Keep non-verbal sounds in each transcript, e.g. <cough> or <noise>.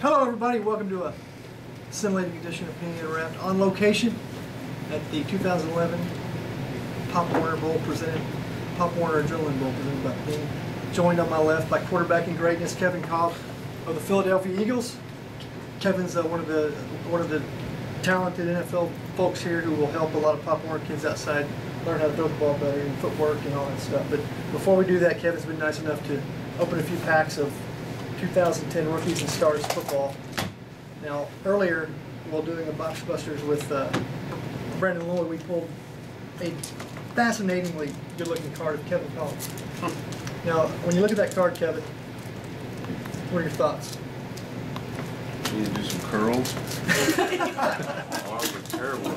Hello, everybody. Welcome to a simulated edition of Unwrapped on location at the 2011 Pop Warner Bowl presented Pop Warner Adrenaline Bowl presented by Panini. Joined on my left by quarterbacking greatness Kevin Kolb of the Philadelphia Eagles. Kevin's uh, one of the one of the talented NFL folks here who will help a lot of Pop Warner kids outside learn how to throw the ball better and footwork and all that stuff. But before we do that, Kevin's been nice enough to open a few packs of 2010 Rookies and Stars football. Now, earlier, while doing a box busters with uh, Brandon Lloyd, we pulled a fascinatingly good-looking card of Kevin Collins. Now, when you look at that card, Kevin, what are your thoughts? Need to do some curls. oh, I look terrible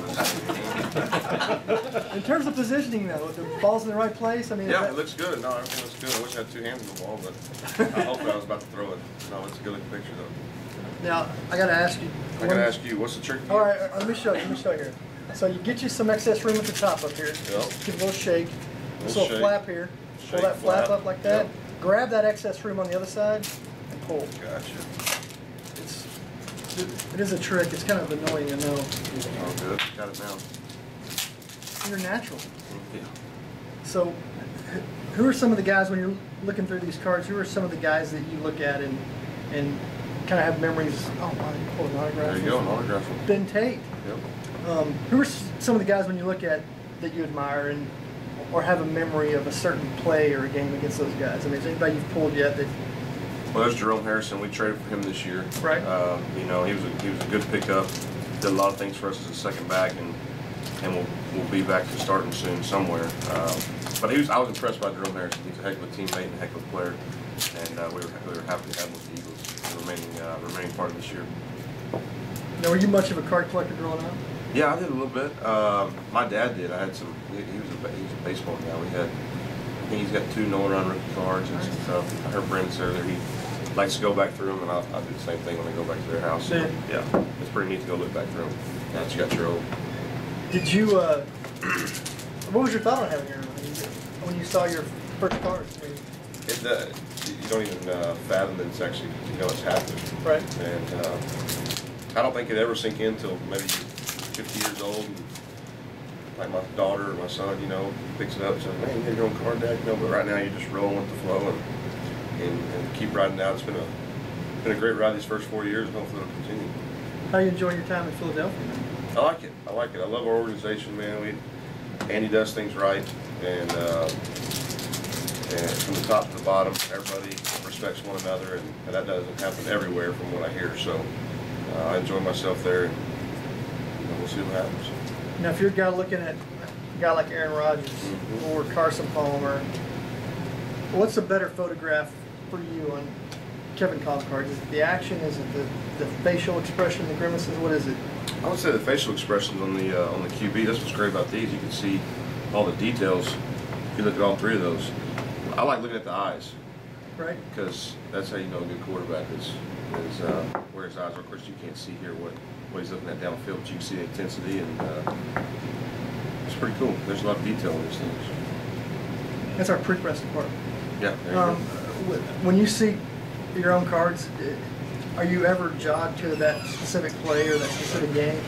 in terms of positioning, though, if the ball's in the right place. I mean, Yeah, it looks good. No, everything looks good. I wish I had two hands on the ball, but I hopefully I was about to throw it. No, it's a good looking picture though. Now, I got to ask you. I gotta ask you, what's the trick? All right, uh, let me show you. Let me show you here. So you get you some excess room at the top up here. Yep. Give it a little shake. This Little little shake. flap here. Shake, Pull that flap, flap. up like that. Yep. Grab that excess room on the other side and pull. Gotcha. It's a trick. It's kind of annoying, I know. Oh, good. Got it now. You're natural. Yeah. So, who are some of the guys when you're looking through these cards? Who are some of the guys that you look at and and kind of have memories? Oh, wow, you pulled an autograph. There you go, an autograph. Ben Tate. Yep. Um, who are some of the guys when you look at that you admire and or have a memory of a certain play or a game against those guys? I mean, is anybody you've pulled yet that Well, there's Jerome Harrison. We traded for him this year. Right. Uh, you know, he was a, he was a good pickup. Did a lot of things for us as a second back, and and we'll, we'll be back to starting soon somewhere. Um, but he was I was impressed by Jerome Harrison. He's a heck of a teammate and a heck of a player, and uh, we were we were happy to have him with the Eagles the remaining uh, remaining part of this year. now were you much of a card collector growing up? Yeah, I did a little bit. Um, my dad did. I had some. He, he was a he was a baseball guy. We had. I think he's got two Nolan Ryan rookie cards and some stuff. I heard Brandon say there he likes to go back through them, and I'll, I'll do the same thing when I go back to their house. Yeah. yeah, it's pretty neat to go look back through them. Now that you got your old. Did you? Uh, <clears throat> what was your thought on having your own? When you saw your first cards? It, uh, you don't even uh, fathom that it's actually you know it's happening. right. And uh, I don't think it ever sink in until maybe 50 years old. And like my daughter or my son, you know, picks it up and says, man, you have your own card deck. You know, but right now you're just rolling with the flow and, and, and keep riding out. It's been a been a great ride these first four years and hopefully it'll continue. How you enjoying your time in Philadelphia? I like it. I like it. I love our organization, man. We Andy does things right, and uh, and from the top to the bottom, everybody respects one another, and, and that doesn't happen everywhere, from what I hear. So uh, I enjoy myself there, and you know, we'll see what happens. Now, if you're a guy looking at a guy like Aaron Rodgers Mhm. or Carson Palmer, what's a better photograph for you on Kevin Kolb's cards? Is it the action? Is it the, the facial expression, the grimaces? What is it? I would say the facial expressions on the uh, on the QB. That's what's great about these. You can see all the details. If you look at all three of those, I like looking at the eyes. Right? because that's how you know a good quarterback is is uh, where his eyes are. Of course, you can't see here what, what he's looking at downfield, but you can see the intensity, and uh, it's pretty cool. There's a lot of detail in these things. That's our pre-press department. Yeah, there you Um, when you see your own cards, are you ever jogged to that specific play or that specific game?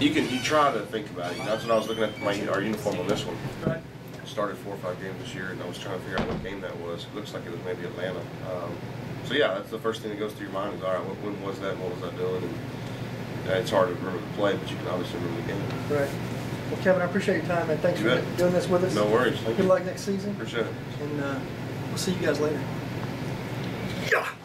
You can you try to think about it. That's what I was looking at my our uniform on this one. Right. Started four or five games this year, and I was trying to figure out what game that was. It looks like it was maybe Atlanta. Um, so yeah, that's the first thing that goes through your mind is all right, what, when was that? What was I doing? And, uh, it's hard to remember the play, but you can obviously remember the game. Right. Well, Kevin, I appreciate your time, and thanks You for bet. doing this with us. No worries. Thank Good you. luck next season, Appreciate it. and uh, we'll see you guys later. Yeah.